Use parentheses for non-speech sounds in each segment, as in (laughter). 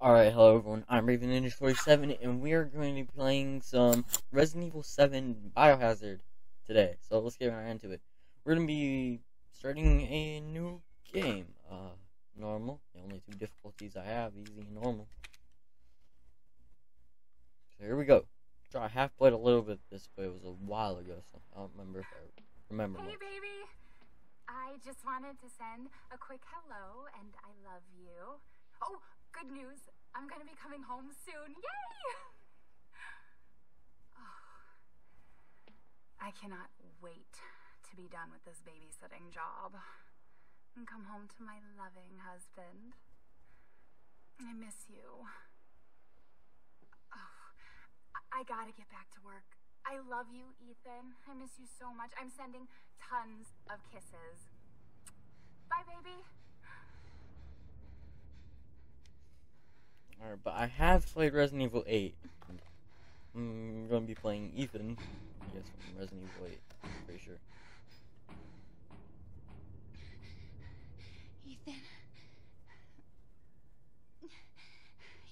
Alright, hello everyone, I'm Raven Ninja 47 and we are going to be playing some Resident Evil 7 Biohazard today. So let's get right into it. We're going to be starting a new game. Uh, normal. The only two difficulties I have, easy and normal. So here we go. I have played a little bit this, but it was a while ago, so I don't remember if I remember Hey, much. baby. I just wanted to send a quick hello and I love you. Oh, good news. I'm to be coming home soon. Yay! (sighs) Oh, I cannot wait to be done with this babysitting job and come home to my loving husband. I miss you. Oh, I gotta get back to work. I love you, Ethan. I miss you so much. I'm sending tons of kisses. Bye, baby. Alright, but I have played Resident Evil 8. I'm to be playing Ethan, I guess, from Resident Evil 8. I'm pretty sure. Ethan.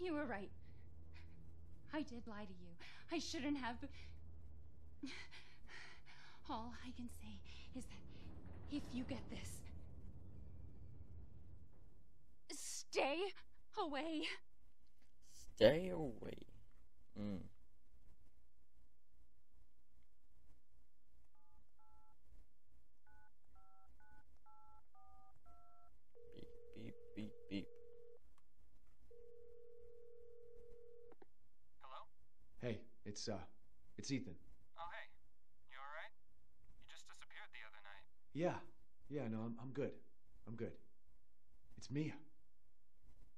You were right. I did lie to you. I shouldn't have. All I can say is that if you get this, stay away. Stay away. Mm. Beep, beep, beep, beep. Hello? Hey, it's uh, it's Ethan. Oh, hey. You alright? You just disappeared the other night. Yeah, yeah, no, I'm I'm good. I'm good. It's Mia.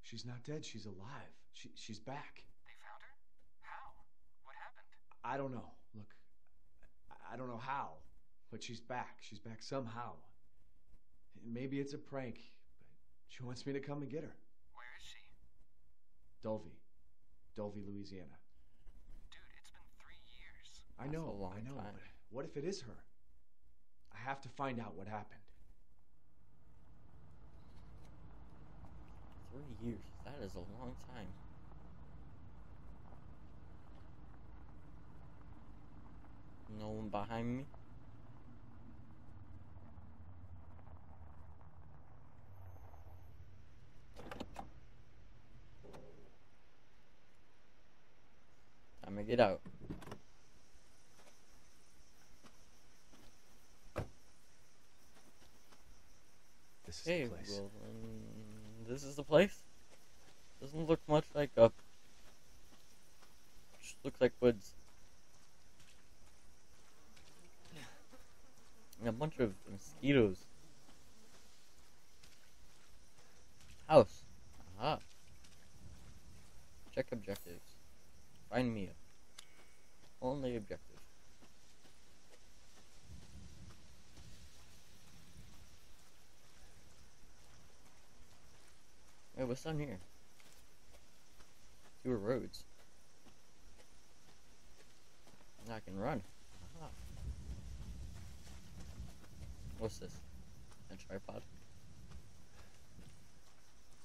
She's not dead. She's alive. She she's back. They found her? How? What happened? I don't know. Look, I, I don't know how, but she's back. She's back somehow. Maybe it's a prank, but she wants me to come and get her. Where is she? Dulvey, Dulvey, Louisiana. Dude, it's been three years. I That's a know, long I know, time. but what if it is her? I have to find out what happened. Three years. That is a long time. No one behind me? Time to get out. This is Hey, the place. well, um, this is the place. Doesn't look much like a. Just looks like woods. A bunch of mosquitoes. House. Aha. Check objectives. Find Mia. Only objective. Wait, what's down here? Two roads. I can run. Aha. What's this? A tripod?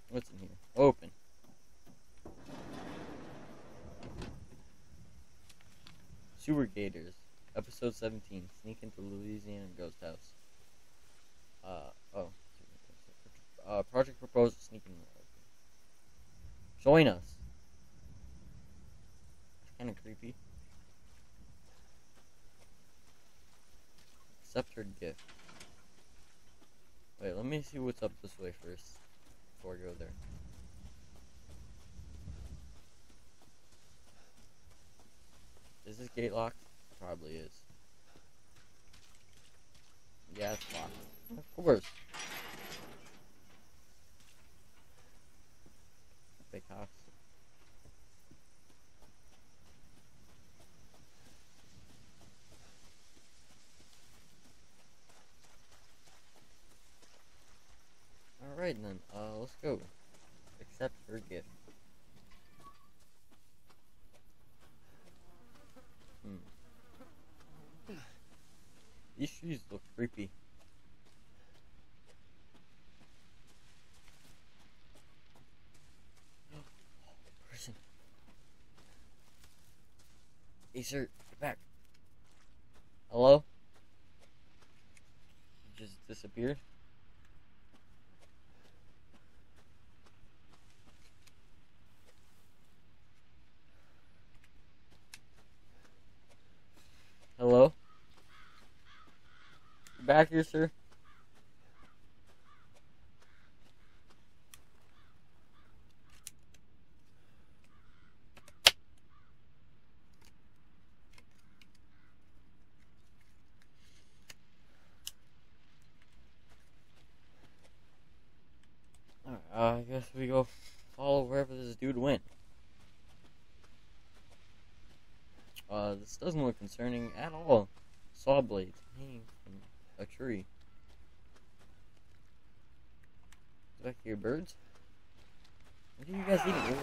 What's in here? Open. Sewer Gators. Episode 17. Sneak into Louisiana Ghost House. Uh, oh. Uh, project proposal sneaking. Join us. Kind of creepy. Accept her gift. Wait, let me see what's up this way first before I go there. Is this gate locked? Probably is. Yeah, it's locked. Of course. Big house. Alright then, uh, let's go. Accept her gift. Hmm. These shoes look creepy. (gasps) Person. Hey sir, get back. Hello? You just disappeared? Hello? Back here, sir? Alright, uh, I guess we go follow wherever this dude went. Doesn't look concerning at all. Saw blades hanging from a tree. Back here, birds. What are you guys eating?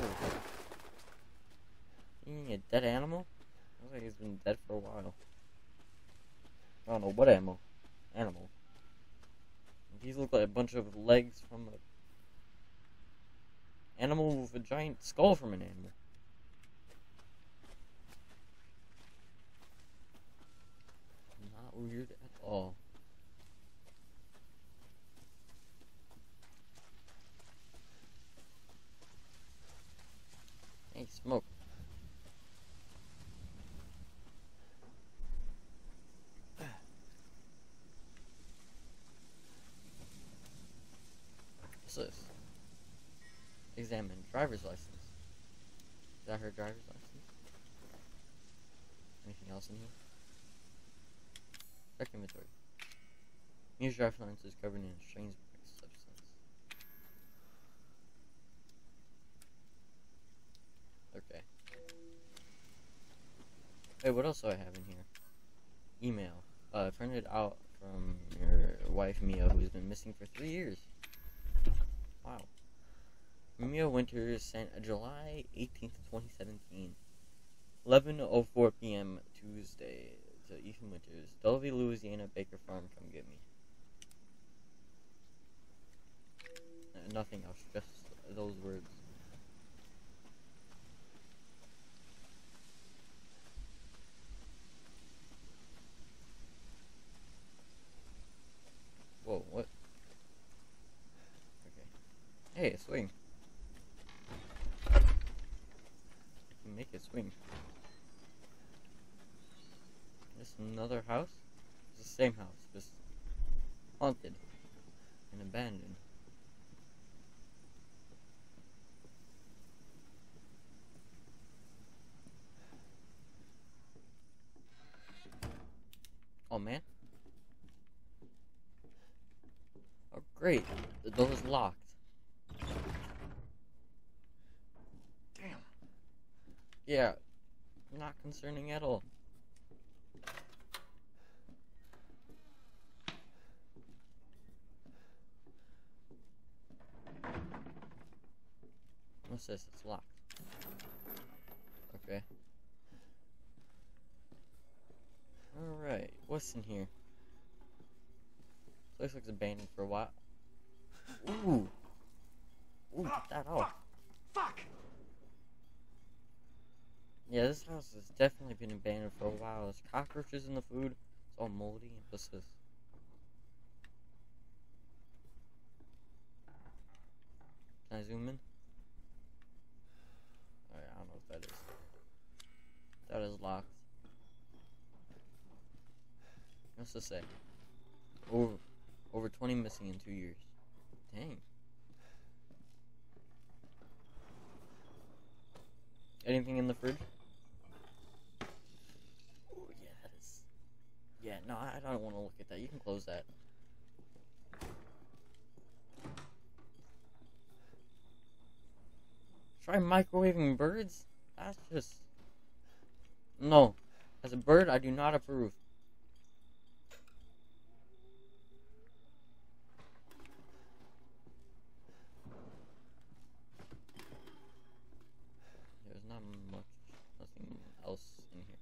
Eating a dead animal? Looks like it's been dead for a while. I don't know what animal. Animal. These look like a bunch of legs from a animal with a giant skull from an animal. Not weird at all. Hey, smoke. What's this? Examine driver's license. Is that her driver's license? Anything else in here? Check inventory. News driver's license is covered in a strange black substance. Okay. Hey, what else do I have in here? Email. Uh, printed out from your wife Mia, who's been missing for three years. Wow. Mia Winters sent a July 18th, 2017. 11.04 p.m. Tuesday to Ethan Winters. Dulvey, Louisiana, Baker Farm, come get me. Uh, nothing else, just those words. Whoa, what? Okay. Hey, a swing. I can make it swing. This another house? It's the same house, just haunted and abandoned. Oh man. Oh great, the door's locked. Damn. Yeah, not concerning at all. What's this? It's locked. Okay. Alright, what's in here? Looks like it's abandoned for a while. Ooh! Ooh, get that off. Fuck! Yeah, this house has definitely been abandoned for a while. There's cockroaches in the food. It's all moldy. What's this? Can I zoom in? Alright, I don't know what that is. That is locked. What's this say? Over, over 20 missing in two years. Dang. Anything in the fridge? Oh yeah, that is. Yeah, no, I don't want to look at that. You can close that. Try microwaving birds? That's just. No. As a bird, I do not approve. There's not much, nothing else in here.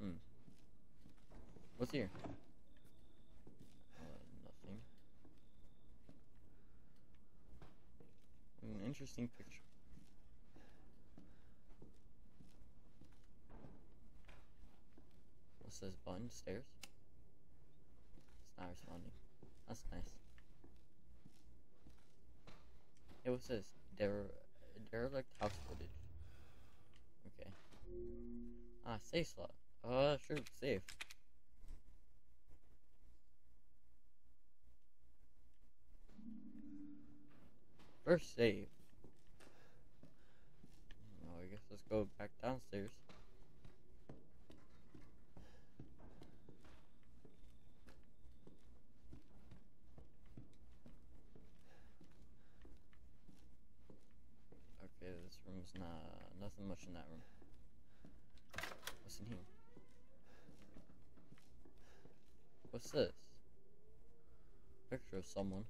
Hmm. What's here? Uh, nothing. Interesting picture. What's this button? Stairs? It's not responding. That's nice. Hey, what's this? Dere- derelict house footage. Okay. Ah, safe slot. Uh, sure, safe. First save. Let's go back downstairs. Okay, this room's not nothing much in that room. What's in here? What's this? Picture of someone.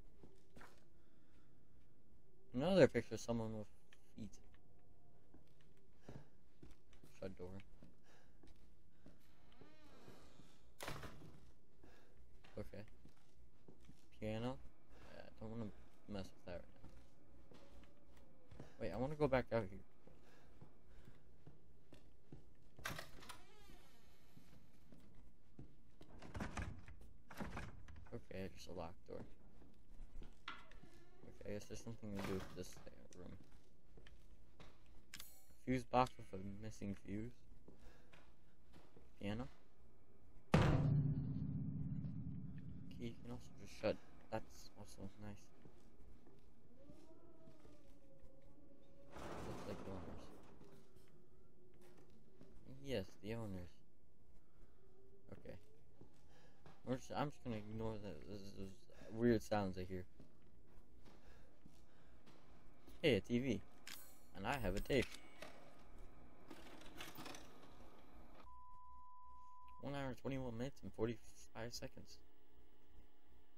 Another picture of someone with feet. Shut door. Okay. Piano. Yeah, I don't want to mess with that right now. Wait, I want to go back out here. Okay, just a locked door. Okay, I guess there's something to do with this room. Fuse box with a missing fuse. Piano. Key you can also just shut. That's also nice. Looks like the owners. Yes, the owners. Okay. Just, I'm just gonna ignore the weird sounds I hear. Hey, a TV. And I have a tape. One hour, 21 minutes, and 45 seconds.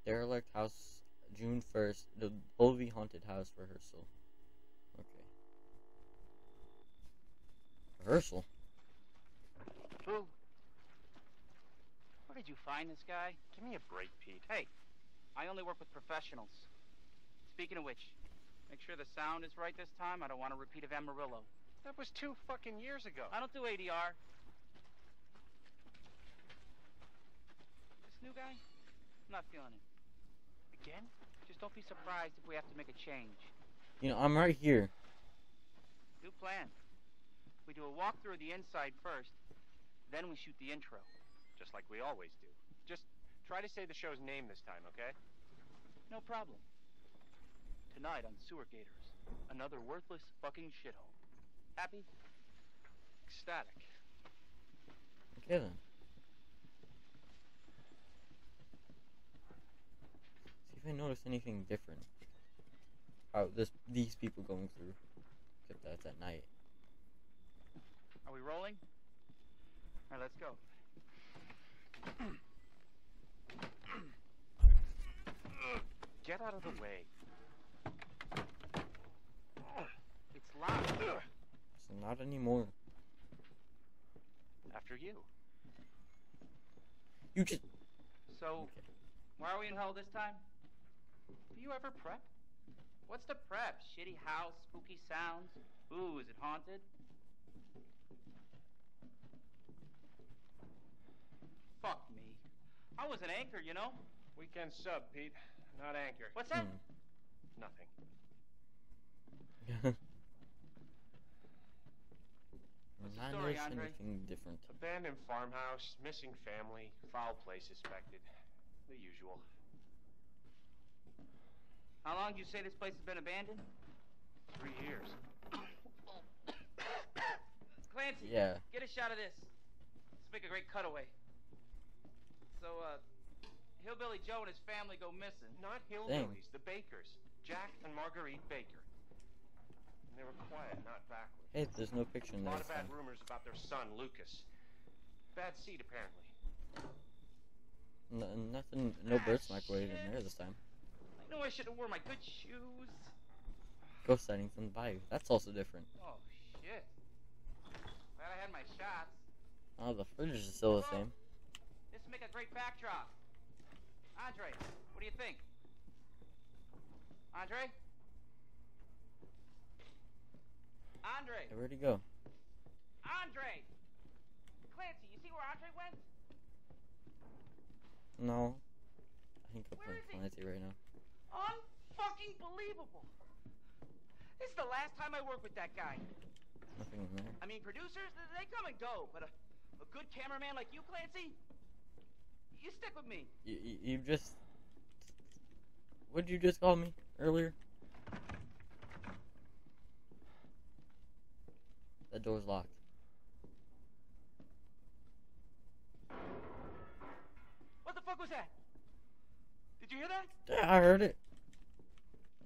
Derelict House, June 1st, the Holvey Haunted House rehearsal. Okay. Rehearsal? Boo. Where did you find this guy? Give me a break, Pete. Hey, I only work with professionals. Speaking of which, make sure the sound is right this time. I don't want a repeat of Amarillo. That was two fucking years ago. I don't do ADR. New guy? I'm not feeling it. Again? Just don't be surprised if we have to make a change. You know, I'm right here. New plan. We do a walkthrough of the inside first, then we shoot the intro. Just like we always do. Just try to say the show's name this time, okay? No problem. Tonight on Sewer Gators, another worthless fucking shithole. Happy? Ecstatic. Okay then. I notice anything different. How this these people going through. Except that's at night. Are we rolling? All right, let's go. (clears throat) Get out of the way. It's loud. So not anymore. After you. You just So, Okay. why are we in hell this time? Do you ever prep? What's the prep? Shitty house, spooky sounds? Ooh, is it haunted? Fuck me. I was an anchor, you know? Weekend sub, Pete. Not anchor. What's that? hmm. Nothing. (laughs) What's the not story, Andre? anything different. Abandoned farmhouse, missing family, foul play suspected. The usual. How long do you say this place has been abandoned? Three years. Clancy, Yeah. get a shot of this. Let's make a great cutaway. So, uh, Hillbilly Joe and his family go missing. Not hillbillies, the Bakers. Jack and Marguerite Baker. And they were quiet, not backward. Hey, there's no picture in there. A lot of bad rumors about their son, Lucas. Bad seed, apparently. N- nothing, no Ah, birth microwave in there this time. I know I should have worn my good shoes. Ghost sightings from the bayou. That's also different. Oh, shit. Glad I had my shots. Oh, the footage is still the same. This would make a great backdrop. Andre, what do you think? Andre? Andre! Hey, where'd he go? Andre! Clancy, you see where Andre went? No. I think I'm playing? Clancy right now. Unfucking believable! This is the last time I work with that guy. Nothing in there. I mean, producers, they come and go, but a, a good cameraman like you, Clancy, you stick with me. You, you, you just. What'd you just call me earlier? That door's locked. What the fuck was that? Did you hear that? Yeah, I heard it.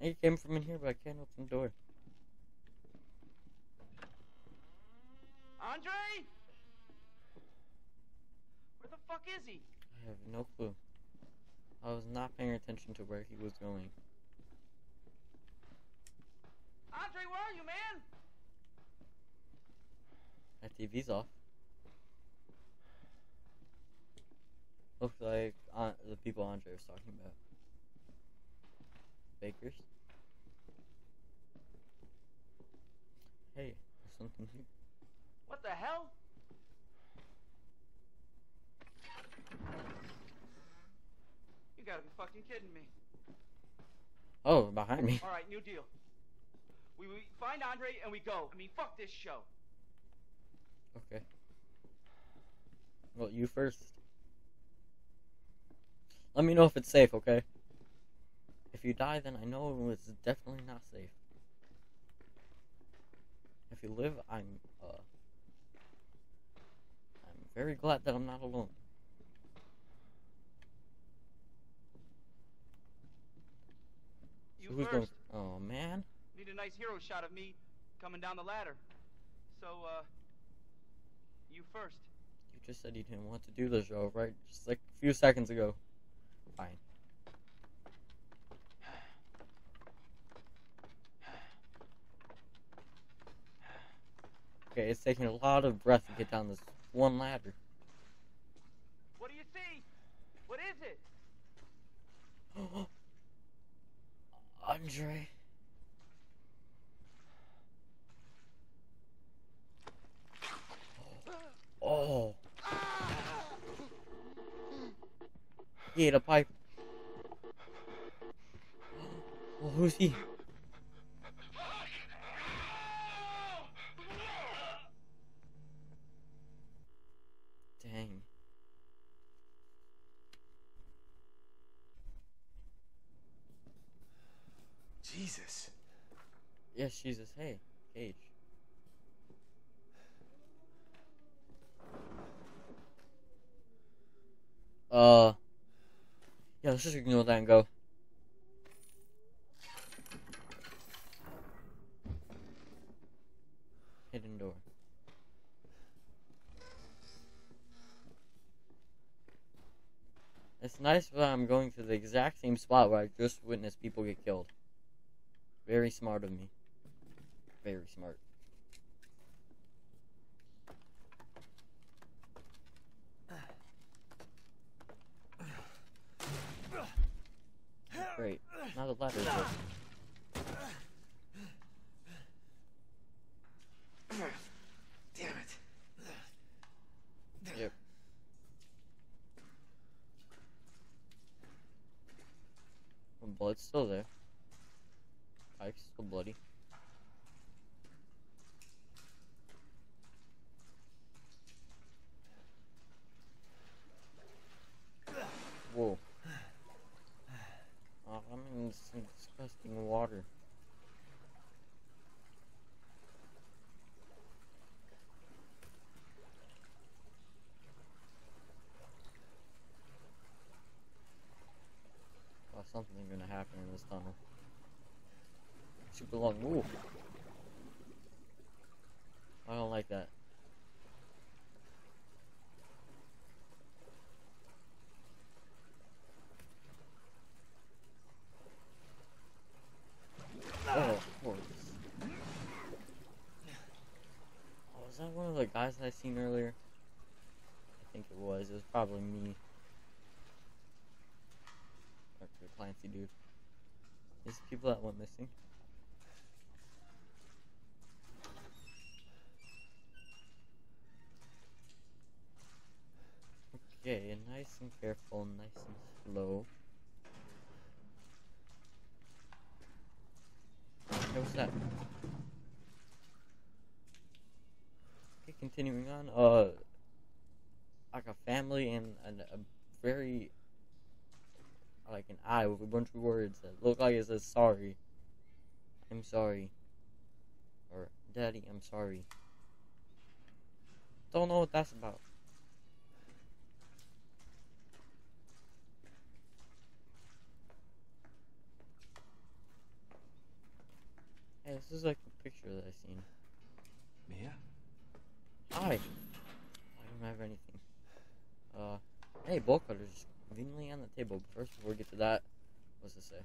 It came from in here, but I can't open the door. Andre? Where the fuck is he? I have no clue. I was not paying attention to where he was going. Andre, where are you, man? That TV's off. Looks like uh, the people Andre was talking about. Bakers. Hey, there's something here. What the hell? You gotta be fucking kidding me. Oh, behind me. All right, new deal. We, we find Andre and we go. I mean, fuck this show. Okay. Well, you first. Let me know if it's safe, okay? If you die, then I know it's definitely not safe. If you live, I'm, uh. I'm very glad that I'm not alone. You who's first. going? Oh man. Need a nice hero shot of me coming down the ladder. So, uh, you first. You just said you didn't want to do the show, right? Just like a few seconds ago. Fine. Okay, it's taking a lot of breath to get down this one ladder. What do you see? What is it? (gasps) Andre. (gasps) Oh. He ate a pipe. Oh, who's he? Dang. Jesus. Yes, Jesus. Hey, Cage. Uh. Yeah, let's just ignore that and go. Hidden door. It's nice that I'm going to the exact same spot where I just witnessed people get killed. Very smart of me. Very smart. Great. Now the ladder's up. Damn it. Yep. Blood's still there. Pipe's still bloody. Whoa. Oh, I'm in some disgusting water. Oh, something's gonna happen in this tunnel. Super long. Ooh. I don't like that. Oh, of course. Oh, was that one of the guys I seen earlier? I think it was. It was probably me. Or Clancy dude. There's people that went missing. Okay, nice and careful, nice and slow. Hey, what's that? Okay, continuing on, uh, I a family and, and a very like an eye with a bunch of words that look like it says sorry. I'm sorry. Or Daddy, I'm sorry. Don't know what that's about. Hey, this is like a picture that I seen. Mia? Hi. I don't have anything. Uh, hey, bolt cutters conveniently on the table. But first, before we get to that, what's this say?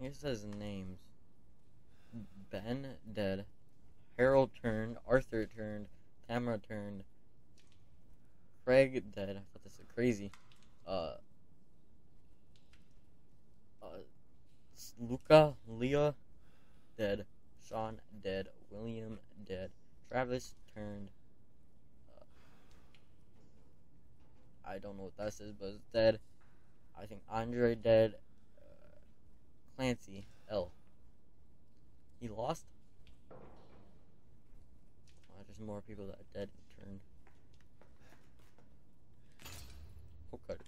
Here it says names. Ben dead. Harold turned. Arthur turned. Tamara turned. Craig dead. I thought this was crazy. Uh. Uh. Luca, Leah, dead. Sean dead. William dead. Travis turned. Uh, I don't know what that says, but it's dead. I think Andre dead. Uh, Clancy L. He lost. Oh, there's more people that are dead and turned. Cutters.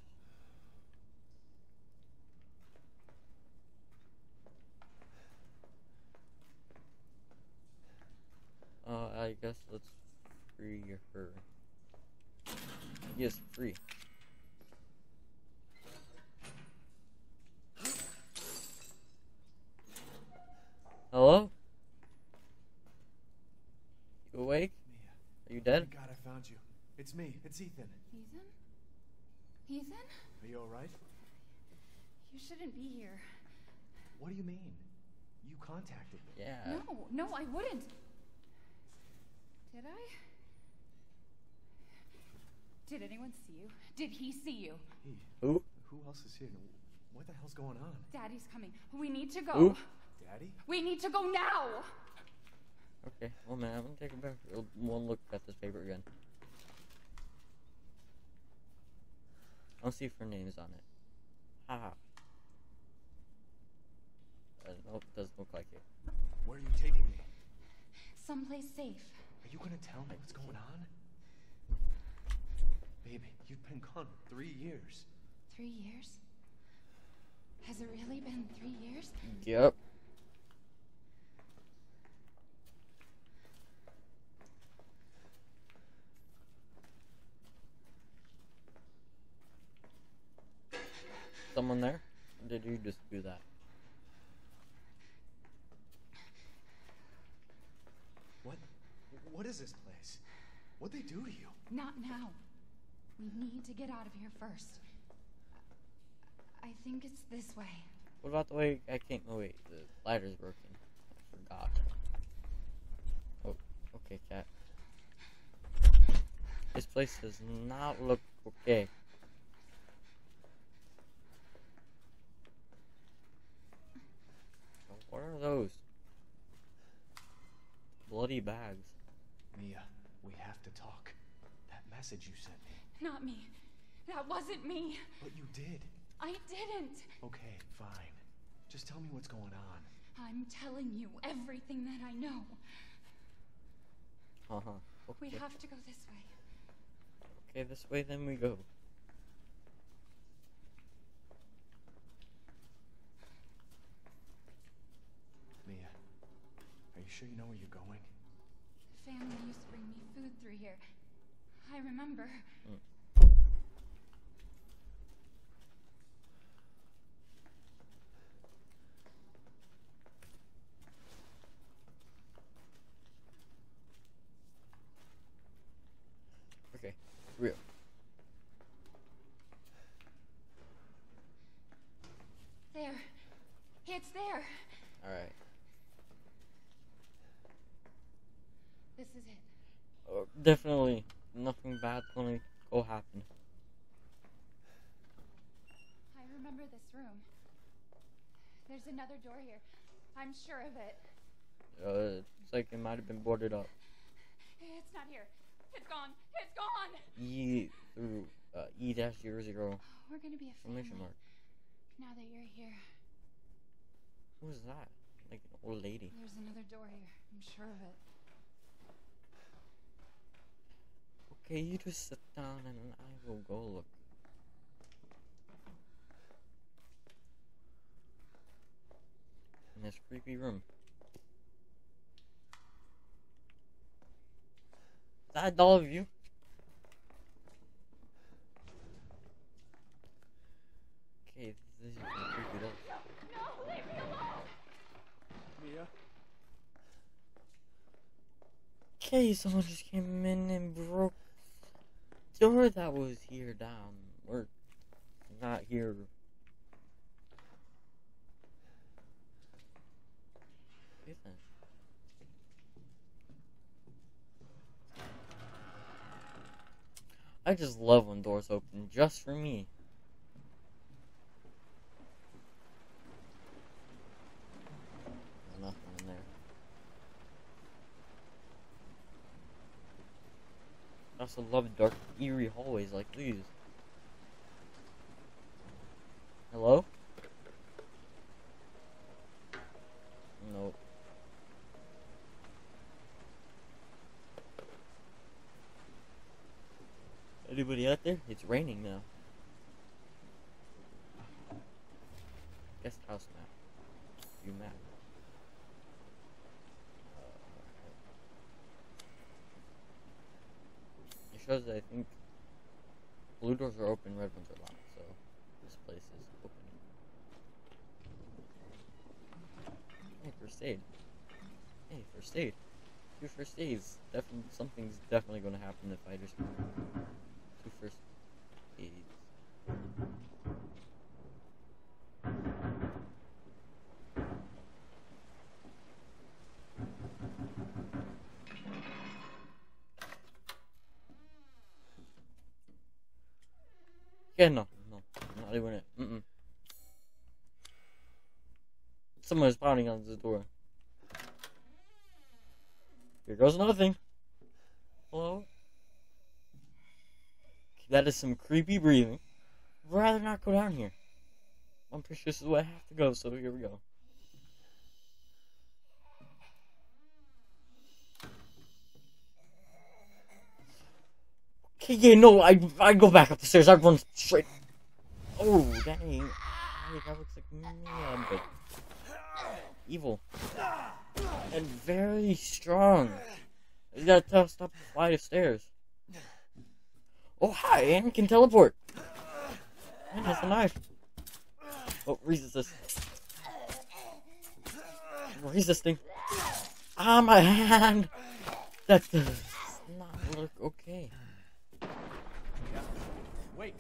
Uh, I guess let's free her. Yes, free. Hello? You awake? Mia. Are you dead? Thank God I found you. It's me. It's Ethan. Ethan? Ethan? Are you alright? You shouldn't be here. What do you mean? You contacted me. Yeah. No, no, I wouldn't. Did I? Did anyone see you? Did he see you? He. Who? Who else is here? What the hell's going on? Daddy's coming. We need to go. Who? Daddy? We need to go now. Okay, well, man, I'm gonna take a back one look at this paper again. I'll see if her name's on it. Haha. Uh, nope, doesn't look like it. Where are you taking me? Someplace safe. Are you gonna tell me what's going on? Baby, you've been gone three years. Three years? Has it really been three years? Yep. Someone there? Or did you just do that? What? What is this place? What'd they do to you? Not now. We need to get out of here first. I think it's this way. What about the way I can't? Oh wait, the ladder's broken. I forgot. Oh, okay, cat. This place does not look okay. What are those? Bloody bags. Mia, we have to talk. That message you sent me. Not me. That wasn't me. But you did. I didn't. Okay, fine. Just tell me what's going on. I'm telling you everything that I know. Uh huh. We have to go this way. okay, this way then we go. Mia, are you sure you know where you're going? Family used to bring me food through here. I remember. Okay, real. There. It's there. All right. This is it. Uh, definitely nothing bad's gonna go happen. I remember this room. There's another door here. I'm sure of it. Uh, it's like it might have been boarded up. It's not here. It's gone. It's gone. E through uh, E dash zero zero We're gonna be a family mark. now that you're here. Who's that? Like an old lady. There's another door here. I'm sure of it. Okay, you just sit down and I will go look. In this creepy room. Is that a doll of you? Okay, this is creepy doll. No, leave me alone. Mia? Okay, someone just came in and broke door that was here down. Or not here. I just love when doors open just for me. There's nothing in there. I also love dark, eerie hallways like these. Hello? Nope. Anybody out there? It's raining now. Guest house map. View map. It shows that I think blue doors are open, red ones are locked, so this place is open. Hey, first aid. Hey, first aid. Two first aids. Definitely, something's definitely going to happen if I just two first aids. Yeah, no, no, I'm not doing it. Mm-mm. Someone is pounding on the door. Here goes nothing. Hello? That is some creepy breathing. I'd rather not go down here. I'm pretty sure this is where I have to go, so here we go. Yeah, no, I I go back up the stairs. I run straight. Oh, dang. Hey, that looks like Mia, but evil and very strong. You gotta tell stop the flight of stairs. Oh hi, Anne can teleport. Anne has a knife. Oh, resist. Resisting. Ah, my hand. That does not look okay. Wait!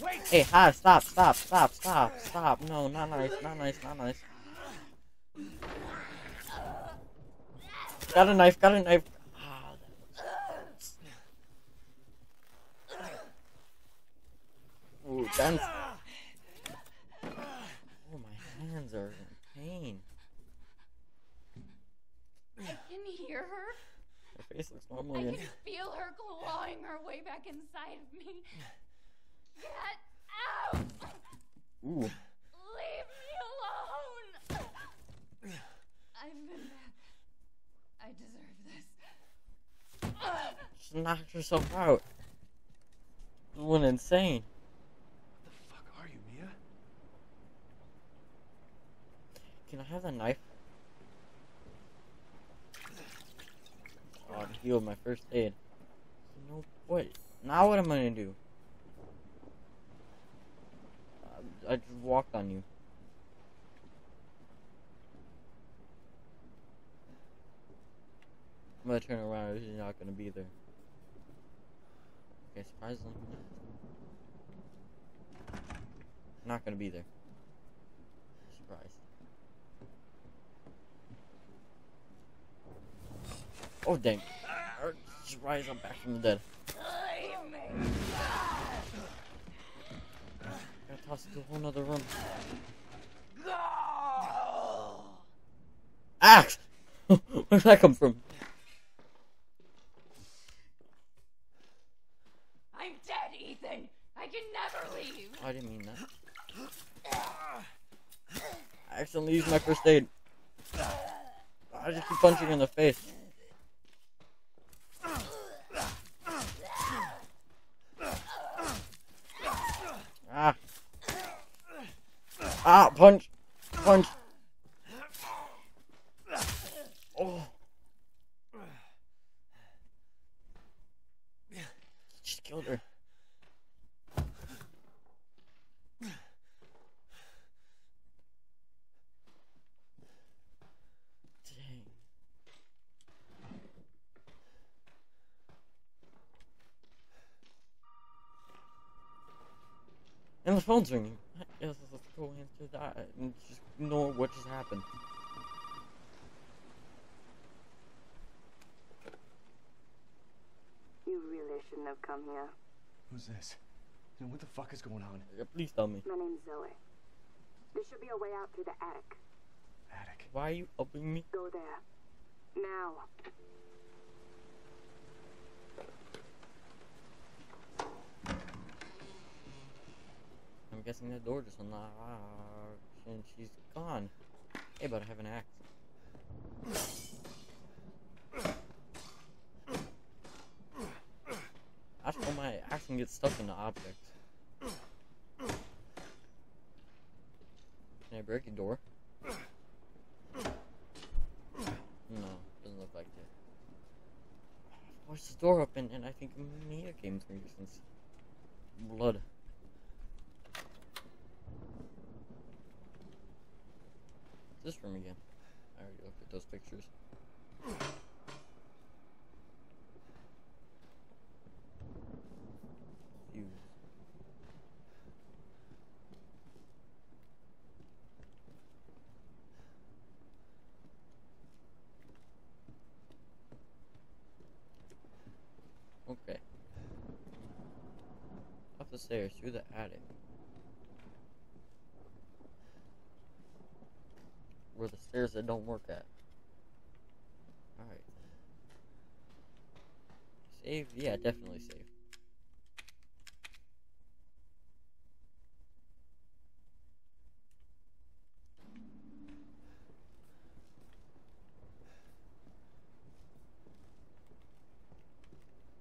Wait! Hey, hi, stop, stop, stop, stop, stop. No, not nice, not nice, not nice. Got a knife, got a knife. Ooh. Oh, my hands are in pain. I can hear her. Her face looks normal I can feel her clawing her way back inside of me. Out! Ooh, Leave me alone! I've been bad. I deserve this. just knocked herself out. This went insane. What the fuck are you, Mia? Can I have the knife? Oh, it healed my first aid. You know what? Now what am I gonna do? Uh, I just walked on you. I'm gonna turn around. He's not gonna be there. Okay, surprisingly, not gonna be there. Surprise. Oh dang! Uh, Just rise up back from the dead to. Axe! Ah! (laughs) Where'd that come from? I'm dead, Ethan! I can never leave! I didn't mean that. I accidentally used my first aid. I just keep punching in the face. Ah, punch. Punch. Oh. Just killed her. And the phone's ringing. Yes, let's go answer that and just ignore what just happened. You really shouldn't have come here. Who's this? And what the fuck is going on? Yeah, Please tell me. My name's Zoe. There should be a way out through the attic. Attic. Why are you helping me? Go there. Now. I'm guessing that door just unlocked and she's gone. Hey, but I have an axe. That's how my axe can get stuck into objects. Can I break a door? No, doesn't look like it. Force the door open, and I think Mia came through since blood. This room again. I already looked at those pictures. Okay. Up the stairs through the attic. Where the stairs that don't work at. Alright. Save? Yeah, definitely save.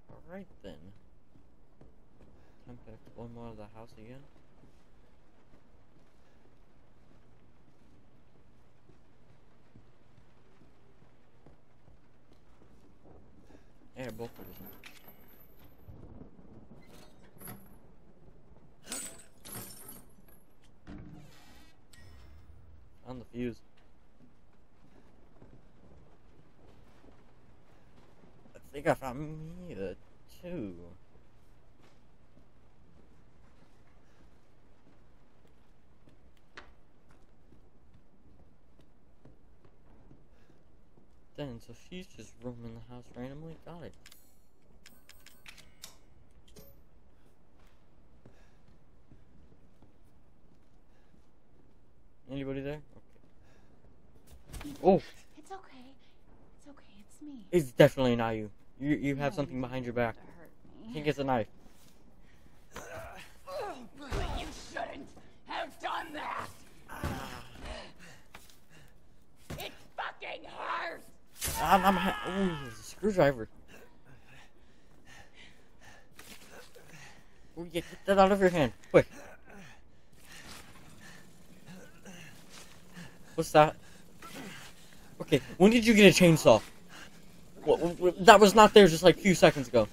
Alright then. Time to explore more of the house again. Yeah, both of them. On the fuse. I found Mia too. Then, so she's just roaming the house randomly? Got it. Anybody there? Okay. Oh, It's okay. It's okay. It's me. it's definitely not you. You you have No, something you behind your back. have to I think it's a knife. You shouldn't have done that. It fucking hurts. I'm, I'm ha- Ooh, a screwdriver. Ooh, get, get that out of your hand, quick. What's that? Okay, when did you get a chainsaw? That was not there just like a few seconds ago.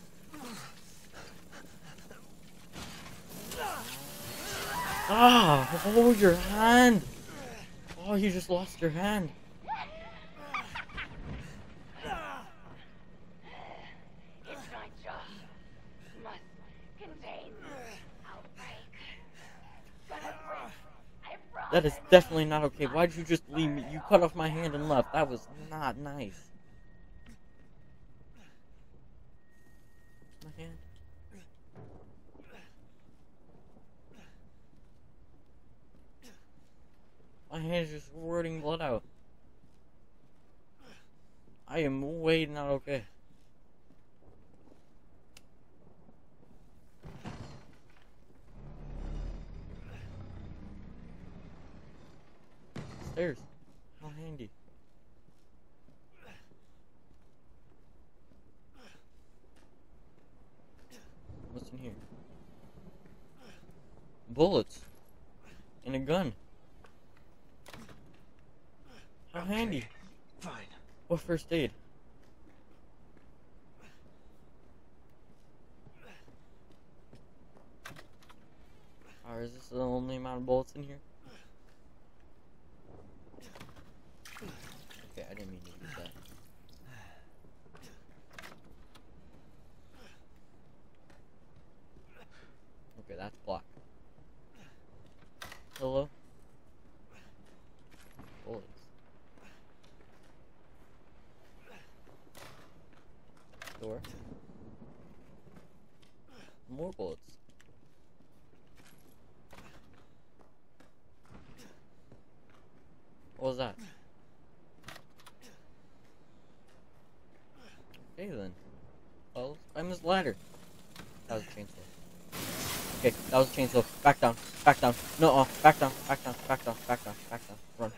Ah, oh, your hand. Oh, you just lost your hand. It's my job. Must contain outbreak. Gonna break. I promise. That is definitely not okay. Why'd you just leave me? You cut off my hand and left. That was not nice. my hand. My hand is just rotting blood out. I am way not okay. Stairs. How handy. Bullets. And a gun. How handy. Fine. What first aid? Or is this the only amount of bullets in here? Okay, I didn't mean to do that. Okay, that's block. Hello? Bullets. Door. More bullets. What was that? Okay then. Let's climb this ladder. That was a chainsaw. Okay, that was a chainsaw. Back down, back down. No, uh, back down, back down, back down, back down, back down. Run.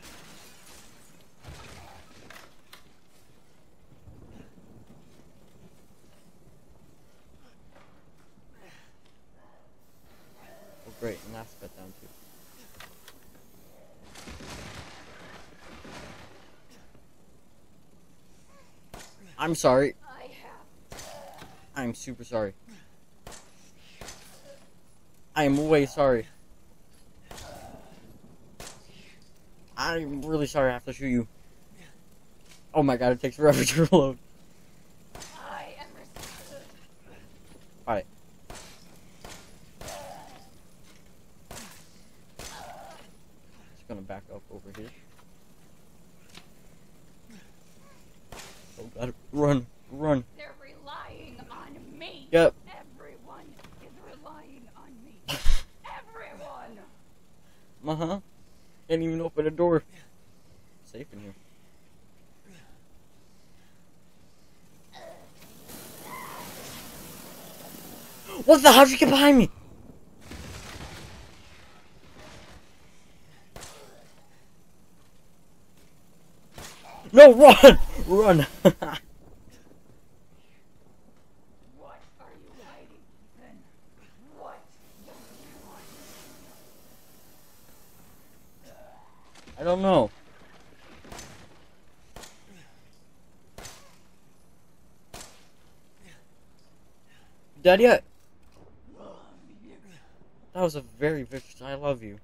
Oh great, and that's cut down too. I'm sorry. I have. I'm super sorry. I am way sorry. I'm really sorry I have to shoot you. Oh my god, it takes forever to (laughs) reload. I am responsible. Alright. Just gonna back up over here. Oh god, run, run. They're relying on me. Yep. Everyone is relying on me. Everyone. Uh huh. Can't even open a door. Safe in here. What the? How'd you get behind me? No, run! Run! What are you hiding, Ethan? What do you want? I don't know. Dead yet? That was a very vicious. I love you.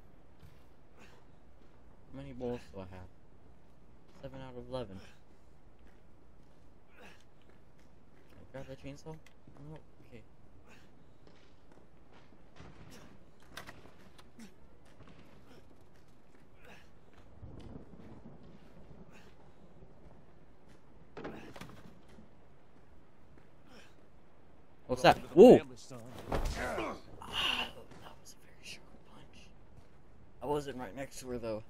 How many bullets do I have? Seven out of eleven. Can I grab that chainsaw? No. Okay. What's that? Ah, that was a very sharp punch. I wasn't right next to her though.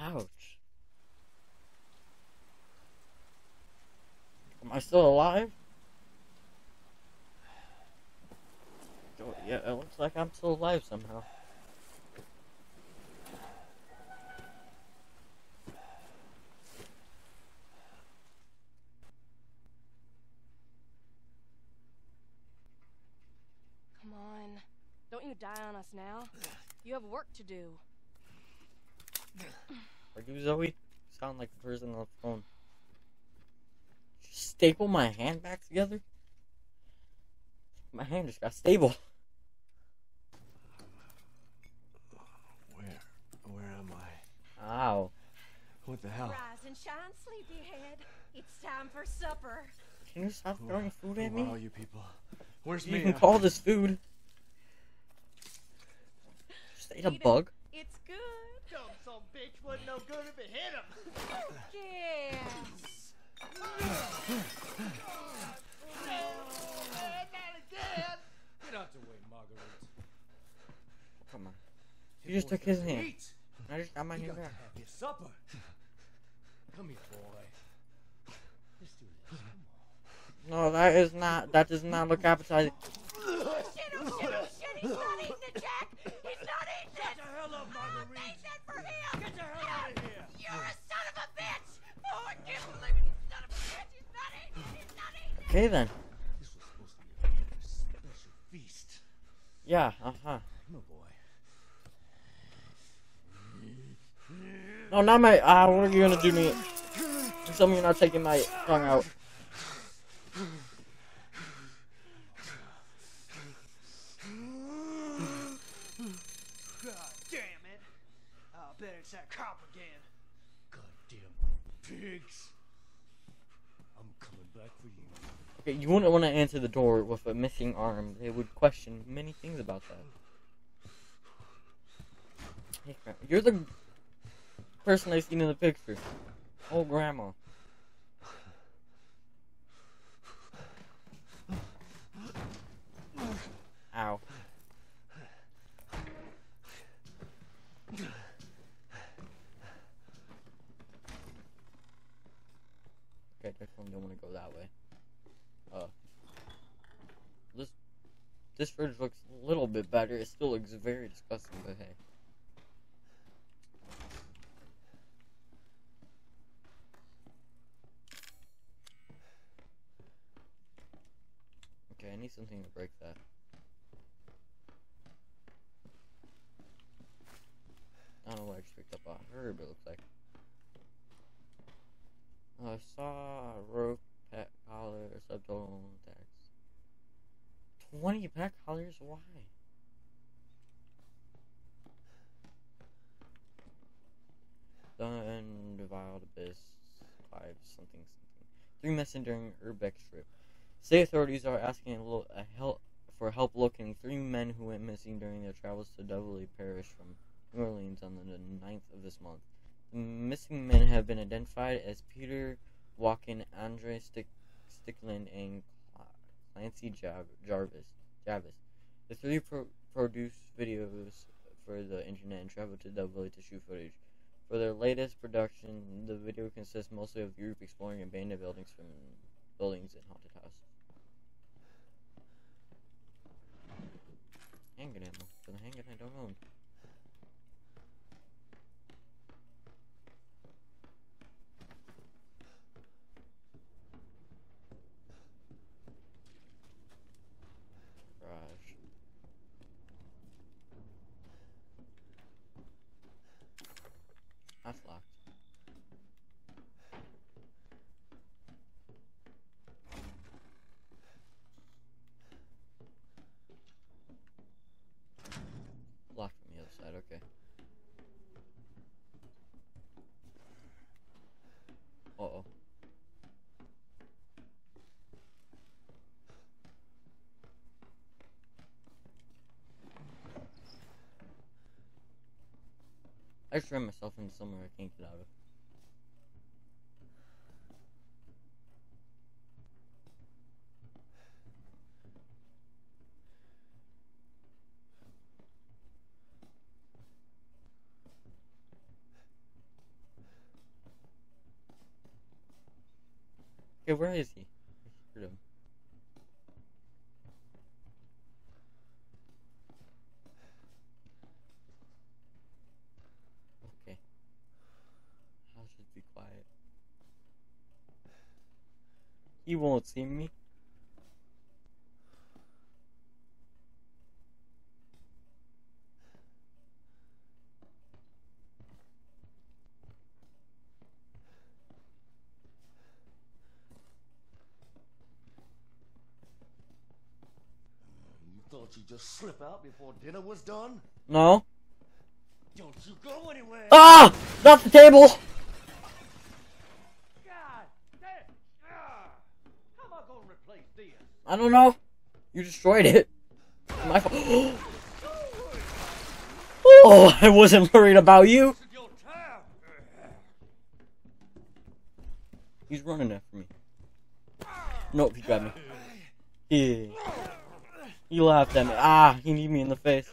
Ouch. Am I still alive? (sighs) Yeah, it looks like I'm still alive somehow. Come on. Don't you die on us now. You have work to do. Are you Zoe? You sound like the person on the phone. Just staple my hand back together? My hand just got stable. Where? Where am I? Ow. What the hell? Rise and shine, sleepyhead. It's time for supper. Can you stop throwing food at are me? all you people? Where's You Mia? can call this food. Just a bug. It's good. Dumb some bitch wasn't no good if it hit him. Yes. Get out the way, Marguerite. Come on. You just took his hand. Eat. I just got my You hand back. your supper. Come here, boy. Let's do this. Come on. No, that is not. That does not look appetizing. Oh shit, oh shit, oh shit. He's not eating the Love Oh, for him. Get the hell out of here. You're a son of a bitch. Oh, I can't believe it. He's son of a bitch. He's not eating. He's not eating. Okay then. This was supposed to be a special feast. Yeah. Uh huh. No boy. No, not my. Ah, uh, what are you gonna do me? Tell me you're not taking my tongue out. Wouldn't want to answer the door with a missing arm. They would question many things about that. Hey, Gra- You're the person I seen in the picture. Oh, grandma. Ow. Okay, definitely don't want to go that way. Uh, this this fridge looks a little bit better. It still looks very disgusting, but hey. Okay, I need something to break that. I don't know what I just picked up a herb, it looks like. Uh, saw, rope, pet collar, subtotal text. 20 pet collars? Why? Done, Deviled Abyss, five, something, something. Three missing during Urbex trip. State authorities are asking a little, a help for help locating three men who went missing during their travels to Beverly Parish from New Orleans on the 9th of this month. The missing men have been identified as Peter Walken, Andre Stick, Stickland, and Clancy Jar- Jarvis. Jarvis. The three pro- produced videos for the internet and traveled to Dublin to shoot footage. For their latest production, the video consists mostly of group exploring abandoned buildings from buildings and haunted houses. Handgun ammo for the handgun I don't own. Garage. That's locked. Locked from the other side, okay. Uh oh. I just ran myself into somewhere I can't get out of. Okay, where is he? I heard him. Okay. I'll just be quiet. He won't see me. You thought you'd just slip out before dinner was done? No. Don't you go anywhere! Ah! Not the table! God damn! Ah, how am I gonna replace this? I don't know. You destroyed it. My fault. (gasps) oh, I wasn't worried about you. He's running after me. Nope, he got me. Yeah. He laughed at me. Ah, he kneed me in the face.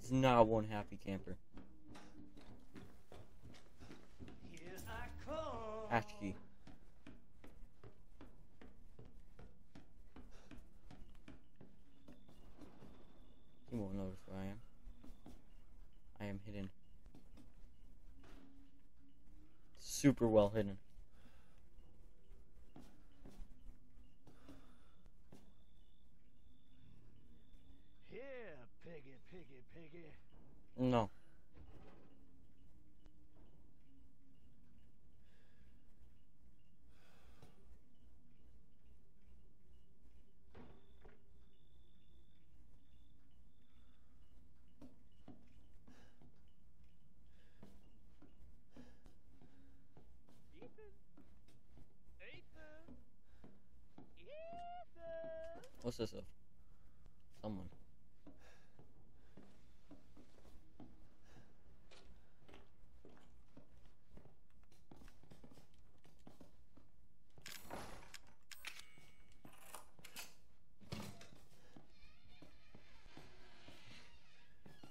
He's not one happy camper. Here I key. He won't notice where I am. I am hidden. super well hidden. Yeah, piggy, piggy, piggy. No. Ethan? Ethan? Ethan? What's this of? Someone.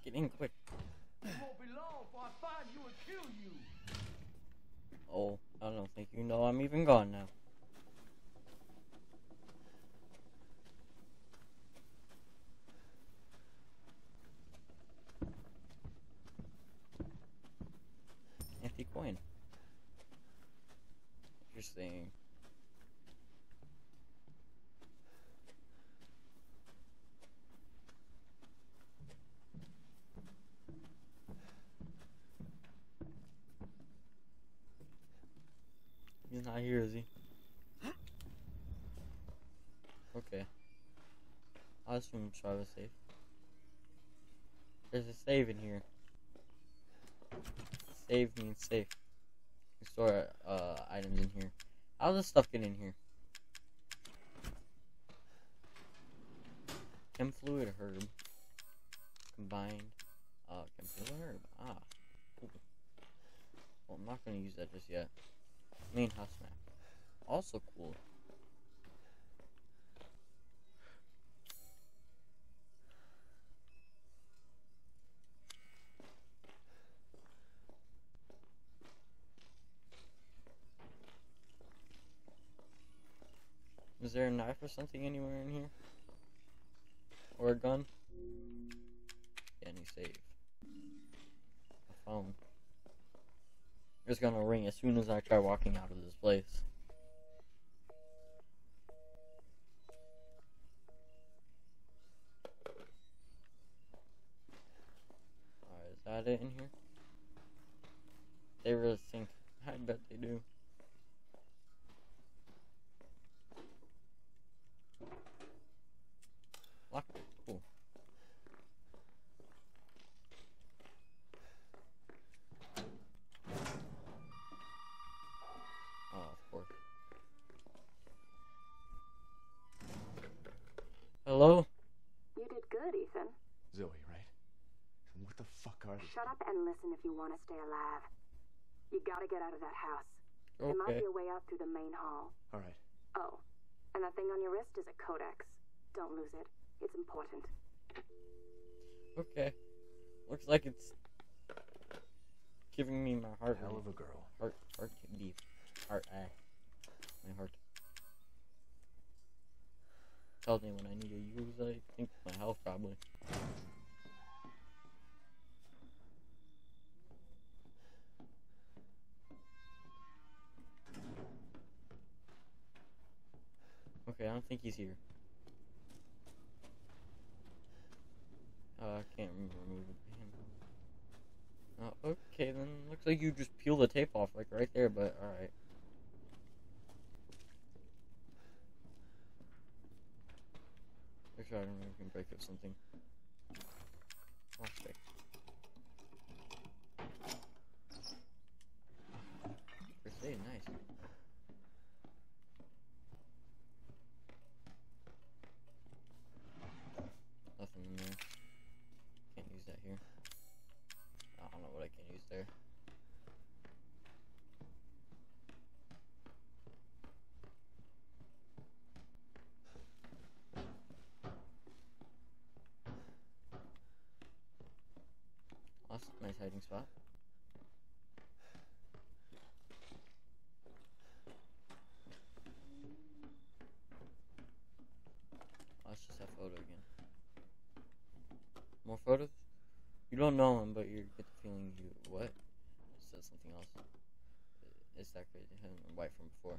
Get in quick. It won't be long before I find you and kill you. Oh, I don't think you know I'm even gone now. Empty coin. Interesting. He's not here, is he? Okay. I assume Travis safe. There's a save in here. Save means safe. You store uh, items in here. How does this stuff get in here? Chem fluid herb. Combined. Uh, chem fluid herb. Ah. Well, I'm not gonna use that just yet. Main house map. Also cool. Is there a knife or something anywhere in here? Or a gun? Any save. A phone. It's gonna ring as soon as I try walking out of this place. Alright, is that it in here? They really think. I bet they do. Locked. Cool. Oh, of course. Hello? You did good, Ethan. Zoe, right? And what the fuck are these? Shut up and listen if you want to stay alive. You gotta get out of that house. There might be a way out through the main hall. All right. Oh, and that thing on your wrist is a codex. Don't lose it. It's important. Okay. Looks like it's giving me my heart. Hell of a girl. Heart, heart beef. Heart, ah. My heart. Tells me when I need to use, I think, my health probably. Okay, I don't think he's here. Uh, I can't remove him. Oh, okay, then looks like you just peel the tape off, like right there, but alright. Make sure I don't know if can break up something. Okay. Aid, nice. Nothing in there. Can't use that here. I don't know what I can use there. Awesome, nice hiding spot. Let's just have photo again. More photos? You don't know him, but you get the feeling you what? It says something else. It is that crazy. It hasn't been white from before.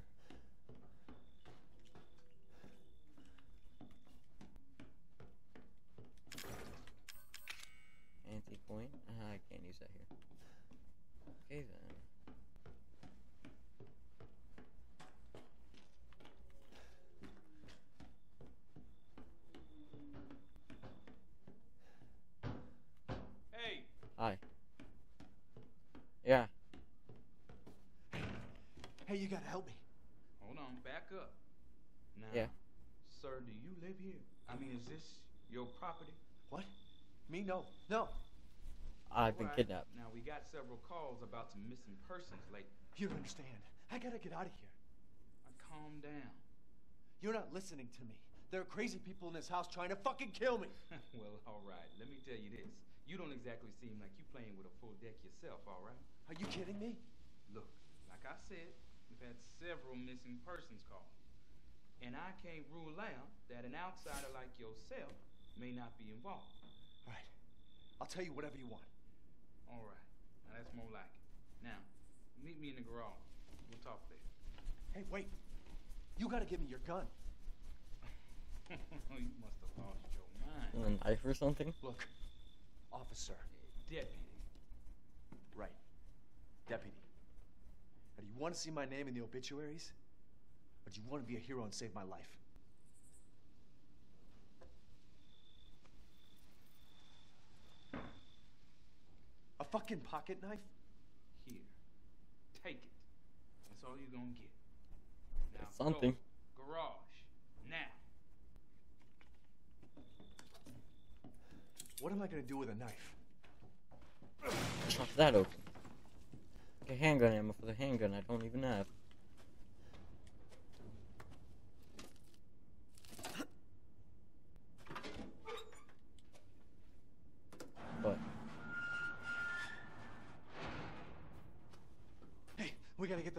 Anti-point? Uh, I can't use that here. Okay then. Hey, Hi. Yeah. Hey, you gotta help me. Hold on, back up. Now, Yeah. sir, do you live here? I mean, is this your property? What? Me? No. No. I've been Alright, kidnapped. Now, we got several calls about some missing persons lately. You don't understand. I gotta get out of here. Now, calm down. You're not listening to me. There are crazy people in this house trying to fucking kill me. (laughs) well, all right. Let me tell you this. You don't exactly seem like you're playing with a full deck yourself, all right? Are you kidding me? Look, like I said, we've had several missing persons calls. And I can't rule out that an outsider like yourself may not be involved. All right. I'll tell you whatever you want. All right. Now that's more like it. Now, meet me in the garage. We'll talk later. Hey, wait. You gotta give me your gun. (laughs) you must have lost your mind. A knife or something? Look, officer. Deputy. Right. Deputy. Now, do you want to see my name in the obituaries? Or do you want to be a hero and save my life? Fucking pocket knife? Here. Take it. That's all you're gonna get. Now That's something. Go. Garage. Now. What am I gonna do with a knife? Chop that open. A handgun ammo for the handgun I don't even have. But Hey, we gotta get the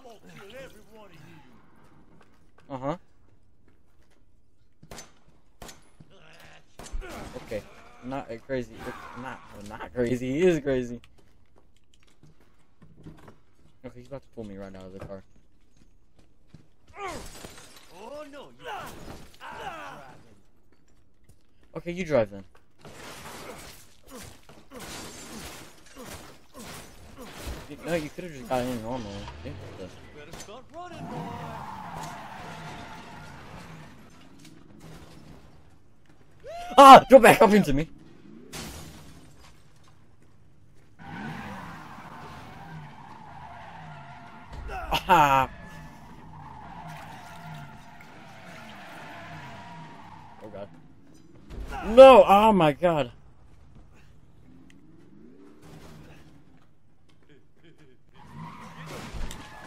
gonna kill every one of you. Uh huh. Okay, not crazy. Not not crazy. He is crazy. Okay, he's about to pull me right out of the car. Oh no. Okay, you drive then. You- No, you could have just got in normal. Ah! Don't back up into me. Ah! Oh god. No! Oh my god.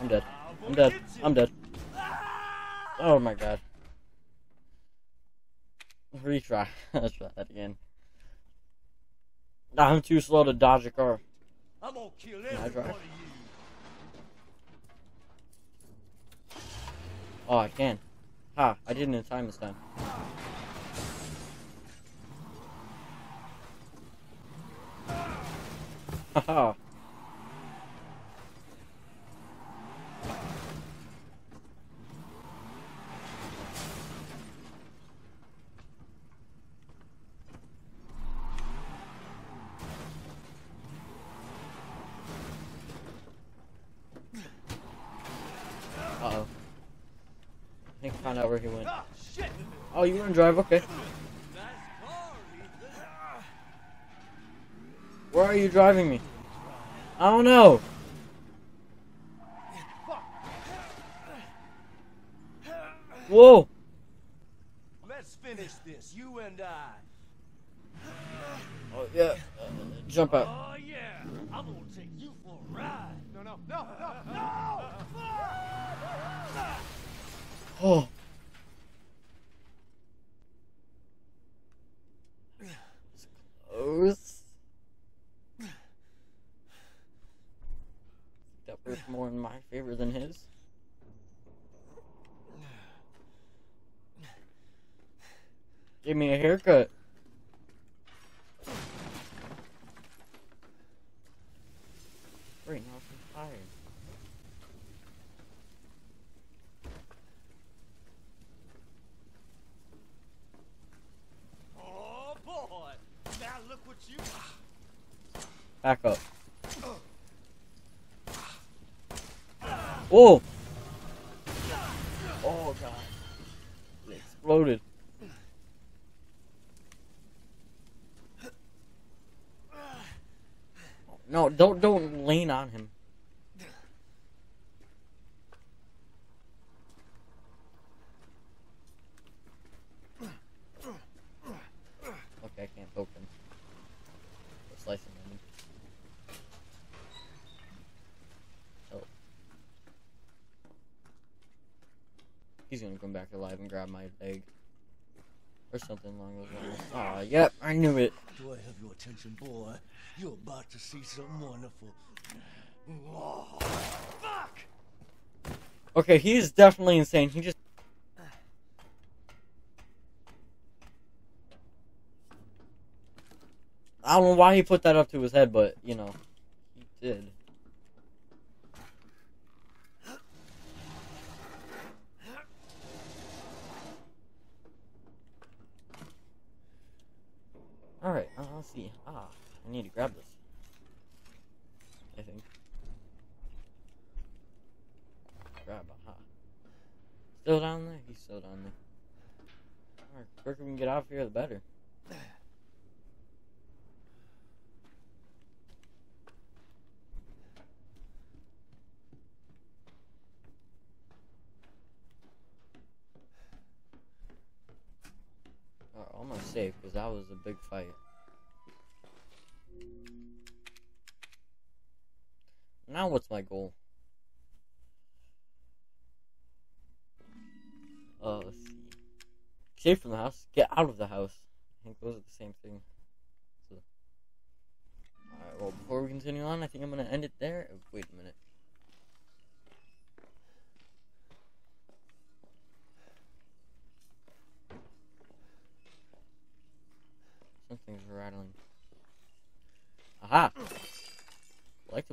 I'm dead. I'm dead. I'm dead. Oh my god. Retry. (laughs) Let's try that again. I'm too slow to dodge a car. I'm gonna kill every drive? one of you. Oh, I can. Ha, I didn't in time this time. (laughs) Haha. Uh-oh. I think I found out where he went. Ah, shit. Oh, you want to drive? Okay. Nice car, Ethan. Where are you driving me? I don't know. Whoa. Let's finish this, you and I. Oh, yeah. Uh, jump out. Oh yeah, I'm gonna take you for a ride. No, no, no, no, no! Oh. It's That was more in my favor than his. Give me a haircut. Great, now I'm tired. Oh boy! Now look what you. Back up. Whoa! Oh god. It exploded. No, don't don't lean on him. Okay, I can't poke him. Go slice him lemon. Oh. He's gonna come back alive and grab my leg. Or something along those lines. Aw, yep, I knew it. Do I have your attention, boy? You're about to see something wonderful. Oh, fuck! Okay, he's definitely insane. He just. I don't know why he put that up to his head, but, you know, he did. Alright, uh, let's see. Ah, I need to grab this. I think. Grab, aha. Still down there? He's still down there. Alright, the quicker we can get out of here, the better. Alright, almost safe, because that was a big fight. Now what's my goal? Uh, let's see. Escape from the house. Get out of the house. I think those are the same thing. So, alright, well, before we continue on, I think I'm to end it there. Wait a minute. Something's rattling. Aha! Like.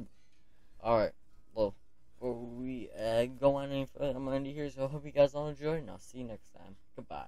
Alright, well, before we uh, go on any further, I'm going to here, so I hope you guys all enjoyed, and I'll see you next time. Goodbye.